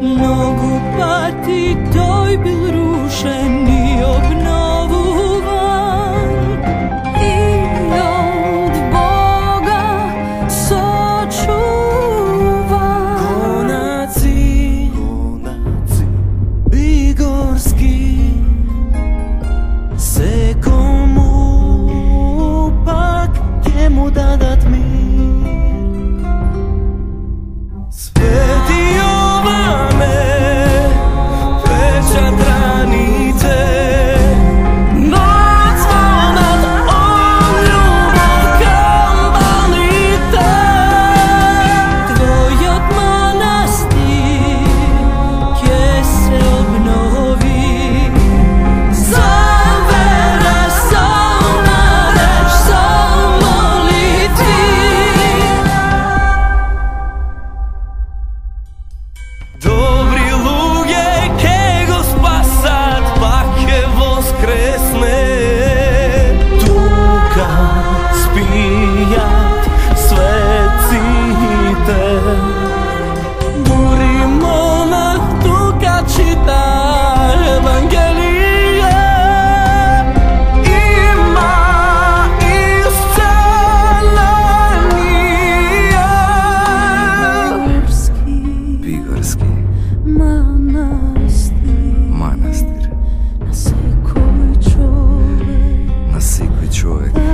Mnogo pati, toj bil rušen i obnovu. Detroit.